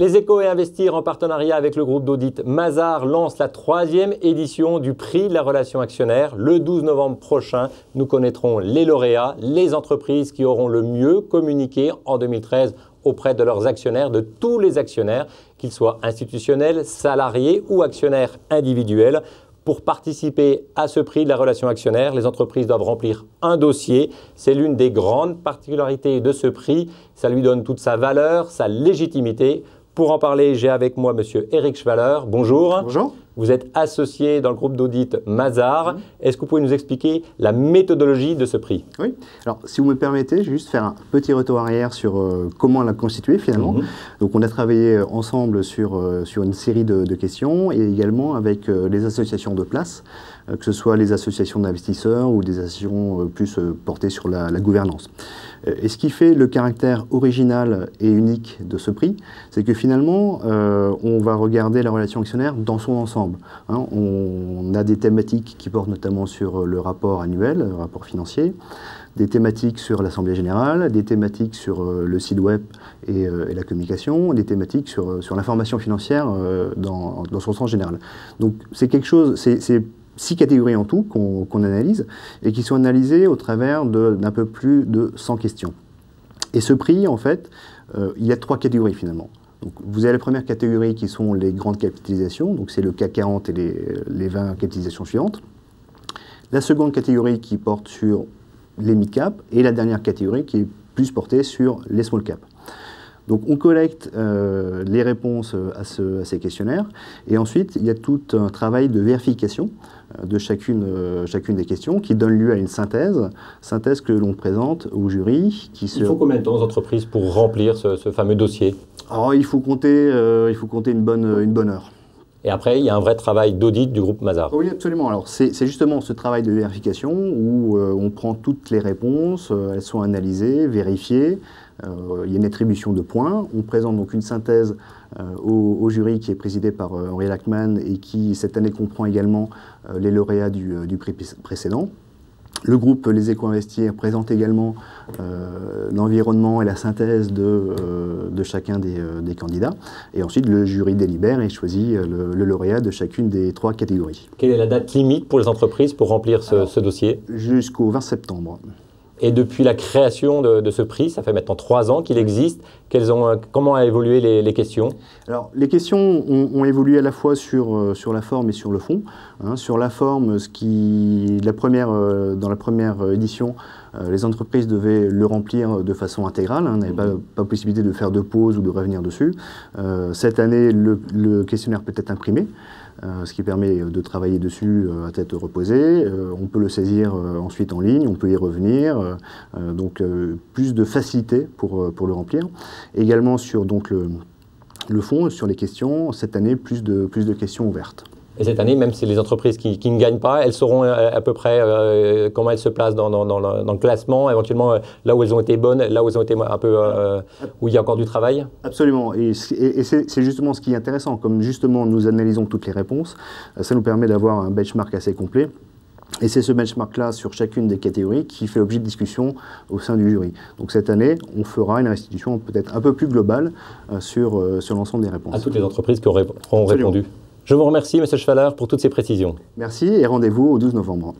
Les Échos et Investir, en partenariat avec le groupe d'audit Mazar, lance la troisième édition du prix de la relation actionnaire. Le 12 novembre prochain, nous connaîtrons les lauréats, les entreprises qui auront le mieux communiqué en 2013 auprès de leurs actionnaires, de tous les actionnaires, qu'ils soient institutionnels, salariés ou actionnaires individuels. Pour participer à ce prix de la relation actionnaire, les entreprises doivent remplir un dossier. C'est l'une des grandes particularités de ce prix. Ça lui donne toute sa valeur, sa légitimité. Pour en parler, j'ai avec moi Monsieur Eric Schwaller. Bonjour. Bonjour. Vous êtes associé dans le groupe d'audit Mazar. Est-ce que vous pouvez nous expliquer la méthodologie de ce prix? Oui. Alors, si vous me permettez, je vais juste faire un petit retour arrière sur euh, comment l'a constitué finalement. Mhm. Donc, on a travaillé ensemble sur, euh, sur une série de, questions et également avec euh, les associations de place, que ce soit les associations d'investisseurs ou des associations plus portées sur la, la gouvernance. Et ce qui fait le caractère original et unique de ce prix, c'est que finalement, on va regarder la relation actionnaire dans son ensemble. Hein. on a des thématiques qui portent notamment sur le rapport annuel, le rapport financier, des thématiques sur l'Assemblée générale, des thématiques sur euh, le site web euh, et, la communication, des thématiques sur, euh, sur l'information financière dans, son sens général. Donc c'est quelque chose, c'est six catégories en tout qu'on analyse et qui sont analysées au travers d'un peu plus de 100 questions. Et ce prix, en fait, il y a trois catégories finalement vous avez la première catégorie qui sont les grandes capitalisations, donc c'est le CAC 40 et les, 20 capitalisations suivantes. La seconde catégorie qui porte sur les mid-cap et la dernière catégorie qui est plus portée sur les small cap. Donc on collecte euh, les réponses à, ces questionnaires et ensuite il y a tout un travail de vérification euh, de chacune, euh, chacune des questions qui donne lieu à une synthèse, synthèse que l'on présente au jury. Qui il faut combien de temps aux entreprises pour remplir ce, fameux dossier? Alors il faut compter, il faut compter une, bonne, une bonne heure. Et après, il y a un vrai travail d'audit du groupe Mazar. Oui, absolument. Alors, c'est justement ce travail de vérification où on prend toutes les réponses, elles sont analysées, vérifiées, euh, il y a une attribution de points. On présente donc une synthèse euh, au, jury qui est présidé par euh, Henri Lachman et qui, cette année, comprend également les lauréats du, prix précédent. Le groupe Les Éco-Investir présente également l'environnement et la synthèse de, chacun des, candidats. Et ensuite, le jury délibère et choisit le, lauréat de chacune des trois catégories. Quelle est la date limite pour les entreprises pour remplir ce dossier? Jusqu'au 20 septembre. Et depuis la création de, ce prix, ça fait maintenant trois ans qu'il existe, ont, comment ont évolué les, questions? Alors, les questions ont, évolué à la fois sur, euh, sur la forme et sur le fond. Hein. sur la forme, ce qui, la première, euh, dans la première édition, euh, les entreprises devaient le remplir de façon intégrale, hein, n'avaient pas, pas, possibilité de faire de pause ou de revenir dessus. cette année, le, le questionnaire peut être imprimé. Euh, ce qui permet de travailler dessus euh, à tête reposée. Euh, on peut le saisir ensuite en ligne, on peut y revenir, donc plus de facilité pour, pour le remplir. Également sur donc, le, le fond, sur les questions, cette année, plus de, plus de questions ouvertes. Et cette année, même si les entreprises qui, ne gagnent pas, elles sauront euh, à peu près euh, comment elles se placent dans, le, classement, éventuellement euh, là où elles ont été bonnes, là où elles ont été un peu où il y a encore du travail. Absolument. Et, c'est justement ce qui est intéressant. Comme justement nous analysons toutes les réponses, ça nous permet d'avoir un benchmark assez complet. Et c'est ce benchmark-là sur chacune des catégories qui fait l'objet de discussion au sein du jury. Donc cette année, on fera une restitution peut-être un peu plus globale sur, sur l'ensemble des réponses. À toutes les entreprises qui auront répondu. Je vous remercie, M. Chevaler, pour toutes ces précisions. Merci et rendez-vous au 12 novembre.